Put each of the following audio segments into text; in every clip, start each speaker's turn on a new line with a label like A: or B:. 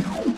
A: Bye.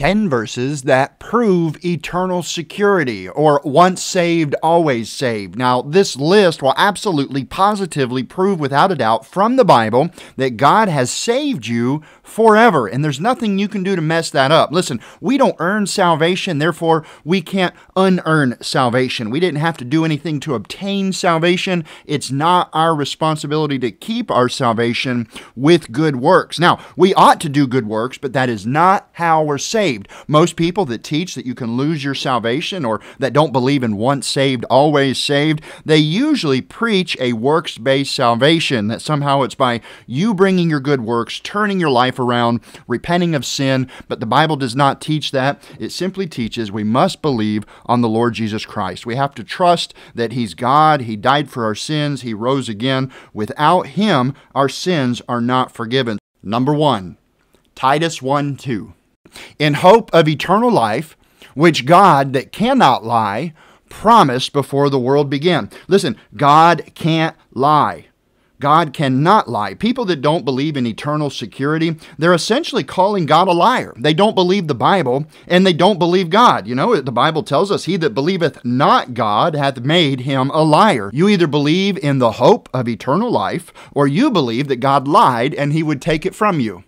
A: 10 verses that prove eternal security or once saved, always saved. Now, this list will absolutely positively prove without a doubt from the Bible that God has saved you forever, and there's nothing you can do to mess that up. Listen, we don't earn salvation, therefore, we can't unearn salvation. We didn't have to do anything to obtain salvation. It's not our responsibility to keep our salvation with good works. Now, we ought to do good works, but that is not how we're saved saved. Most people that teach that you can lose your salvation or that don't believe in once saved, always saved, they usually preach a works based salvation that somehow it's by you bringing your good works, turning your life around, repenting of sin. But the Bible does not teach that. It simply teaches we must believe on the Lord Jesus Christ. We have to trust that He's God, He died for our sins, He rose again. Without Him, our sins are not forgiven. Number one, Titus 1 2 in hope of eternal life, which God, that cannot lie, promised before the world began. Listen, God can't lie. God cannot lie. People that don't believe in eternal security, they're essentially calling God a liar. They don't believe the Bible and they don't believe God. You know, the Bible tells us, He that believeth not God hath made him a liar. You either believe in the hope of eternal life or you believe that God lied and he would take it from you.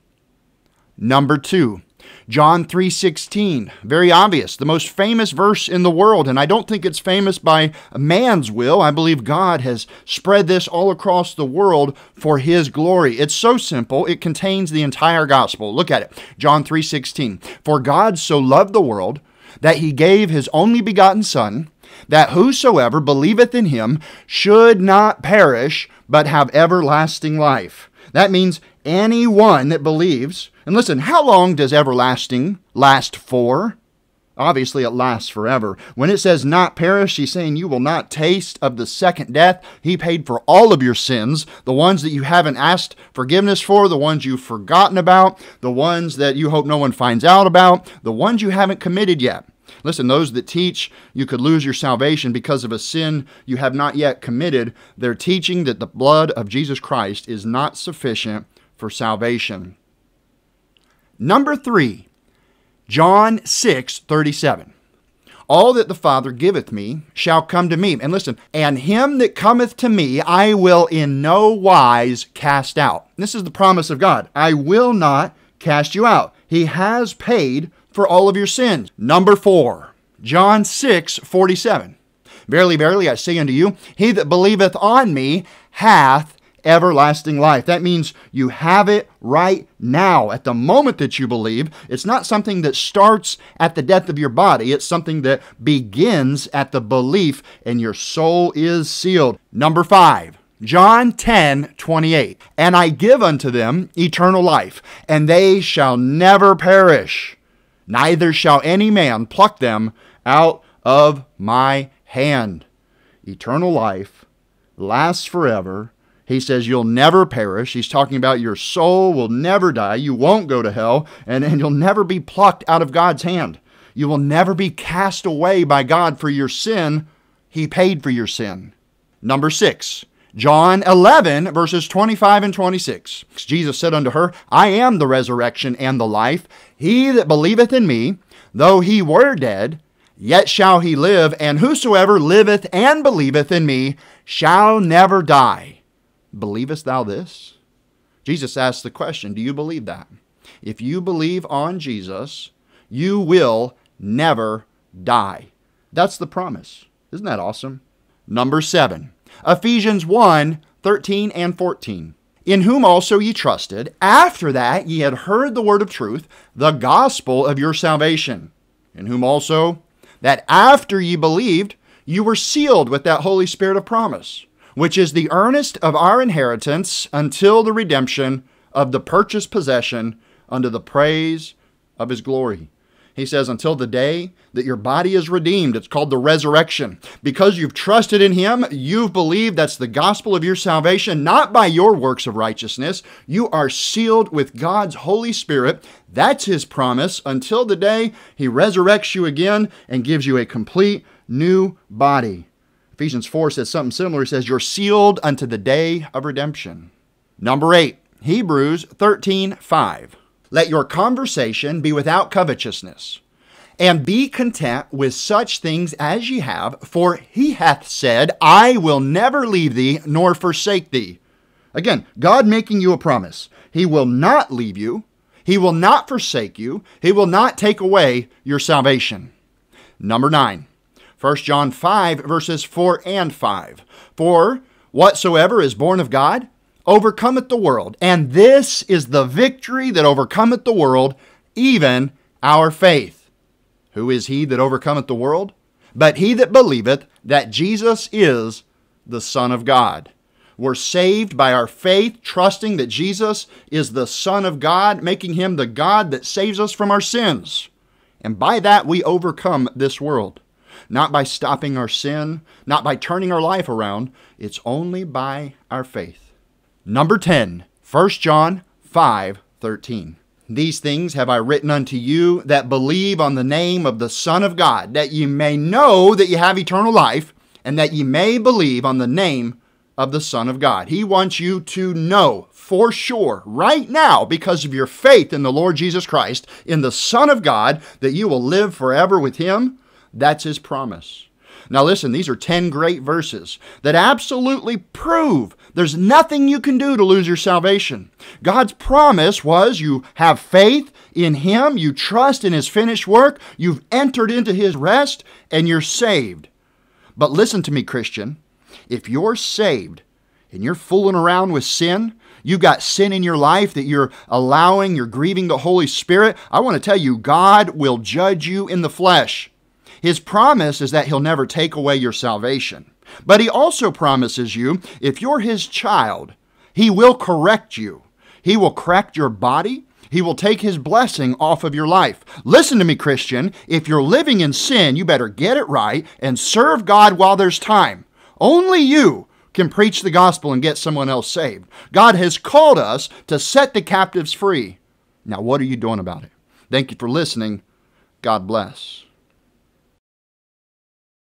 A: Number two, John 3:16, very obvious, the most famous verse in the world, and I don't think it's famous by man's will. I believe God has spread this all across the world for his glory. It's so simple. It contains the entire gospel. Look at it. John 3:16. For God so loved the world that he gave his only begotten son that whosoever believeth in him should not perish but have everlasting life. That means anyone that believes and listen, how long does everlasting last for? Obviously, it lasts forever. When it says not perish, he's saying you will not taste of the second death. He paid for all of your sins the ones that you haven't asked forgiveness for, the ones you've forgotten about, the ones that you hope no one finds out about, the ones you haven't committed yet. Listen, those that teach you could lose your salvation because of a sin you have not yet committed, they're teaching that the blood of Jesus Christ is not sufficient for salvation. Number three, John 6 37. All that the Father giveth me shall come to me. And listen, and him that cometh to me I will in no wise cast out. This is the promise of God. I will not cast you out. He has paid for all of your sins. Number four, John 6 47. Verily, verily, I say unto you, he that believeth on me hath everlasting life. That means you have it right now at the moment that you believe. It's not something that starts at the death of your body, it's something that begins at the belief, and your soul is sealed. Number five. John 10, 28. And I give unto them eternal life, and they shall never perish, neither shall any man pluck them out of my hand. Eternal life lasts forever he says, You'll never perish. He's talking about your soul will never die. You won't go to hell, and, and you'll never be plucked out of God's hand. You will never be cast away by God for your sin. He paid for your sin. Number six, John 11, verses 25 and 26. Jesus said unto her, I am the resurrection and the life. He that believeth in me, though he were dead, yet shall he live, and whosoever liveth and believeth in me shall never die. Believest thou this? Jesus asks the question, Do you believe that? If you believe on Jesus, you will never die. That's the promise. Isn't that awesome? Number seven, Ephesians 1 13 and 14. In whom also ye trusted, after that ye had heard the word of truth, the gospel of your salvation. In whom also, that after ye believed, you were sealed with that Holy Spirit of promise which is the earnest of our inheritance until the redemption of the purchased possession unto the praise of his glory. He says, until the day that your body is redeemed. It's called the resurrection. Because you've trusted in him, you've believed that's the gospel of your salvation, not by your works of righteousness. You are sealed with God's Holy Spirit. That's his promise until the day he resurrects you again and gives you a complete new body. Ephesians 4 says something similar. It says, You're sealed unto the day of redemption. Number eight, Hebrews 13 5. Let your conversation be without covetousness, and be content with such things as ye have, for he hath said, I will never leave thee nor forsake thee. Again, God making you a promise. He will not leave you, He will not forsake you, He will not take away your salvation. Number nine, 1 John 5, verses 4 and 5. For whatsoever is born of God overcometh the world, and this is the victory that overcometh the world, even our faith. Who is he that overcometh the world? But he that believeth that Jesus is the Son of God. We're saved by our faith, trusting that Jesus is the Son of God, making him the God that saves us from our sins. And by that we overcome this world not by stopping our sin, not by turning our life around. It's only by our faith. Number 10, 1 John 5 13. These things have I written unto you that believe on the name of the Son of God, that ye may know that ye have eternal life, and that ye may believe on the name of the Son of God. He wants you to know for sure right now, because of your faith in the Lord Jesus Christ, in the Son of God, that you will live forever with Him that's his promise. Now, listen, these are 10 great verses that absolutely prove there's nothing you can do to lose your salvation. God's promise was you have faith in Him, you trust in His finished work, you've entered into His rest, and you're saved. But listen to me, Christian. If you're saved and you're fooling around with sin, you got sin in your life that you're allowing, you're grieving the Holy Spirit, I want to tell you, God will judge you in the flesh. His promise is that he'll never take away your salvation. But he also promises you, if you're his child, he will correct you. He will correct your body. He will take his blessing off of your life. Listen to me, Christian. If you're living in sin, you better get it right and serve God while there's time. Only you can preach the gospel and get someone else saved. God has called us to set the captives free. Now, what are you doing about it? Thank you for listening. God bless.